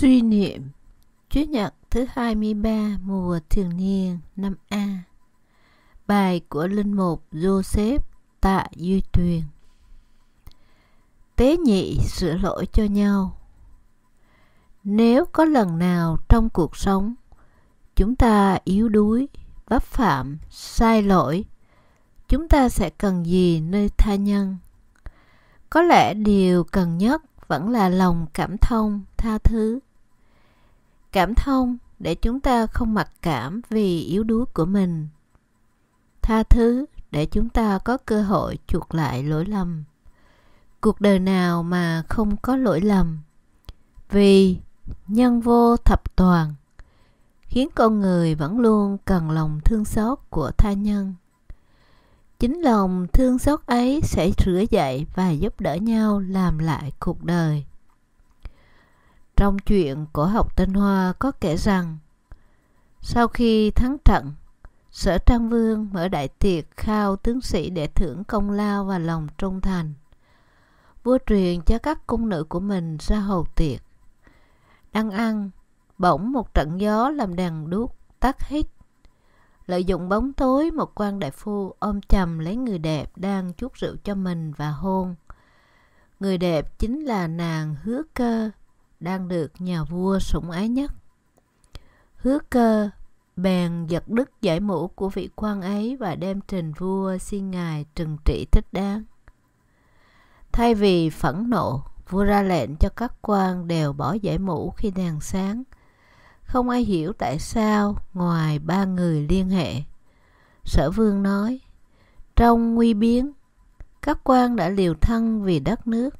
Suy niệm Chúa Nhật thứ 23 mùa thường niên năm A Bài của Linh Mục Joseph Tạ Duy Tuyền Tế nhị sửa lỗi cho nhau Nếu có lần nào trong cuộc sống chúng ta yếu đuối, vấp phạm, sai lỗi chúng ta sẽ cần gì nơi tha nhân? Có lẽ điều cần nhất vẫn là lòng cảm thông, tha thứ. Cảm thông để chúng ta không mặc cảm vì yếu đuối của mình. Tha thứ để chúng ta có cơ hội chuộc lại lỗi lầm. Cuộc đời nào mà không có lỗi lầm? Vì nhân vô thập toàn, khiến con người vẫn luôn cần lòng thương xót của tha nhân chính lòng thương xót ấy sẽ rửa dậy và giúp đỡ nhau làm lại cuộc đời trong chuyện của học Tân Hoa có kể rằng, sau khi thắng trận, sở trang vương mở đại tiệc khao tướng sĩ để thưởng công lao và lòng trung thành. Vua truyền cho các cung nữ của mình ra hầu tiệc. Đang ăn, bỗng một trận gió làm đèn đuốc tắt hết. Lợi dụng bóng tối, một quan đại phu ôm chầm lấy người đẹp đang chuốt rượu cho mình và hôn. Người đẹp chính là nàng hứa cơ đang được nhà vua sủng ái nhất hứa cơ bèn giật đứt giải mũ của vị quan ấy và đem trình vua xin ngài trừng trị thích đáng thay vì phẫn nộ vua ra lệnh cho các quan đều bỏ giải mũ khi đèn sáng không ai hiểu tại sao ngoài ba người liên hệ. Sở vương nói, trong nguy biến, các quan đã liều thân vì đất nước.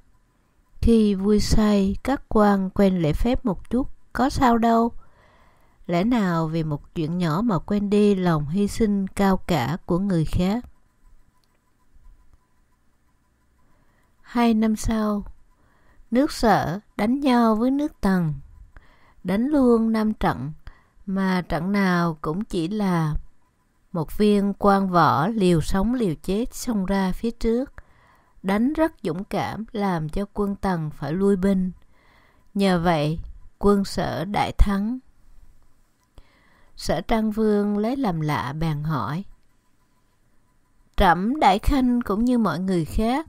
Khi vui say, các quan quen lễ phép một chút, có sao đâu. Lẽ nào vì một chuyện nhỏ mà quên đi lòng hy sinh cao cả của người khác? Hai năm sau, nước sở đánh nhau với nước tần đánh luôn năm trận mà trận nào cũng chỉ là một viên quan võ liều sống liều chết xông ra phía trước đánh rất dũng cảm làm cho quân tần phải lui binh. Nhờ vậy quân sở đại thắng. Sở trang vương lấy làm lạ bèn hỏi trẫm đại khanh cũng như mọi người khác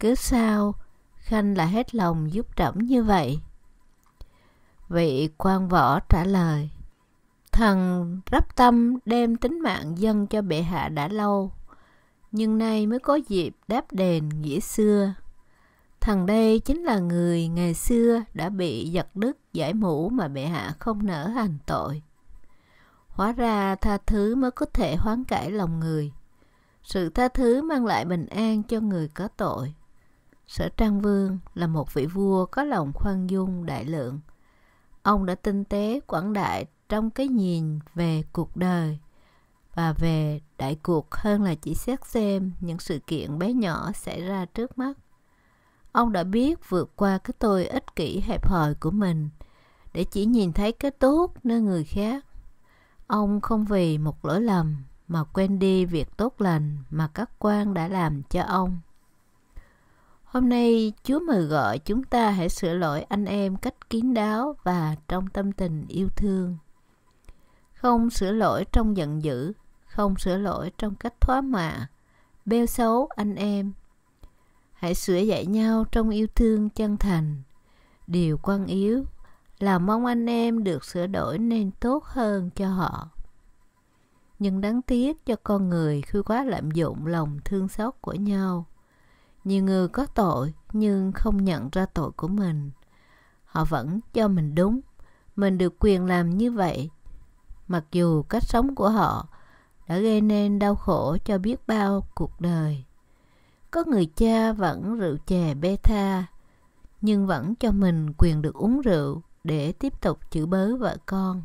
cứ sao khanh lại hết lòng giúp trẫm như vậy? Vị quan võ trả lời, Thần rắp tâm đem tính mạng dân cho bệ hạ đã lâu, nhưng nay mới có dịp đáp đền nghĩa xưa. thằng đây chính là người ngày xưa đã bị giật đứt giải mũ mà bệ hạ không nỡ hành tội. Hóa ra tha thứ mới có thể hoán cải lòng người. Sự tha thứ mang lại bình an cho người có tội. Sở Trang Vương là một vị vua có lòng khoan dung đại lượng Ông đã tinh tế quảng đại trong cái nhìn về cuộc đời và về đại cuộc hơn là chỉ xét xem những sự kiện bé nhỏ xảy ra trước mắt. Ông đã biết vượt qua cái tôi ích kỷ hẹp hòi của mình để chỉ nhìn thấy cái tốt nơi người khác. Ông không vì một lỗi lầm mà quên đi việc tốt lành mà các quan đã làm cho ông. Hôm nay Chúa mời gọi chúng ta hãy sửa lỗi anh em cách kín đáo và trong tâm tình yêu thương. Không sửa lỗi trong giận dữ, không sửa lỗi trong cách thoá mạ, bêu xấu anh em. Hãy sửa dạy nhau trong yêu thương chân thành. Điều quan yếu là mong anh em được sửa đổi nên tốt hơn cho họ. Nhưng đáng tiếc cho con người khi quá lạm dụng lòng thương xót của nhau nhiều người có tội nhưng không nhận ra tội của mình. Họ vẫn cho mình đúng, mình được quyền làm như vậy. Mặc dù cách sống của họ đã gây nên đau khổ cho biết bao cuộc đời. Có người cha vẫn rượu chè bê tha, nhưng vẫn cho mình quyền được uống rượu để tiếp tục chửi bới vợ con.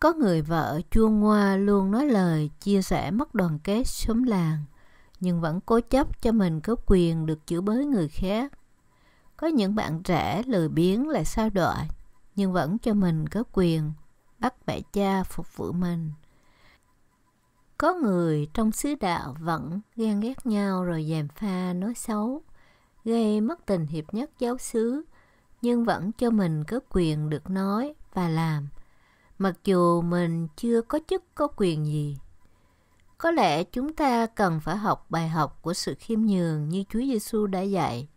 Có người vợ chua ngoa luôn nói lời chia sẻ mất đoàn kết xóm làng nhưng vẫn cố chấp cho mình có quyền được chửi bới người khác. Có những bạn trẻ lười biếng lại sao đọa, nhưng vẫn cho mình có quyền bắt bẻ cha phục vụ mình. Có người trong xứ đạo vẫn ghen ghét nhau rồi dèm pha nói xấu, gây mất tình hiệp nhất giáo xứ nhưng vẫn cho mình có quyền được nói và làm, mặc dù mình chưa có chức có quyền gì. Có lẽ chúng ta cần phải học bài học của sự khiêm nhường như Chúa Giêsu đã dạy.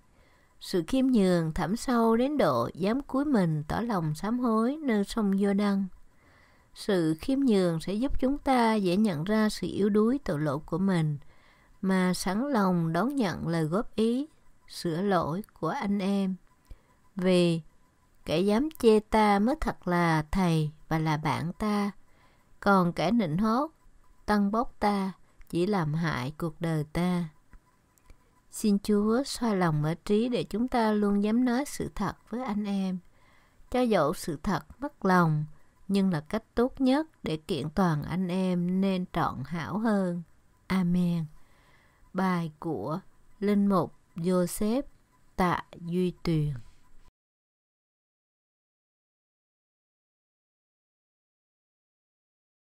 Sự khiêm nhường thẳm sâu đến độ dám cúi mình tỏ lòng sám hối nơi sông giô đăng sự khiêm nhường sẽ giúp chúng ta dễ nhận ra sự yếu đuối tội lỗi của mình mà sẵn lòng đón nhận lời góp ý, sửa lỗi của anh em. Vì kẻ dám chê ta mới thật là thầy và là bạn ta, còn kẻ nịnh hót, tăng bốc ta chỉ làm hại cuộc đời ta. Xin Chúa xoa lòng mở trí để chúng ta luôn dám nói sự thật với anh em. Cho dẫu sự thật mất lòng, nhưng là cách tốt nhất để kiện toàn anh em nên trọn hảo hơn. Amen. Bài của Linh Mục Joseph Tạ Duy Tuyền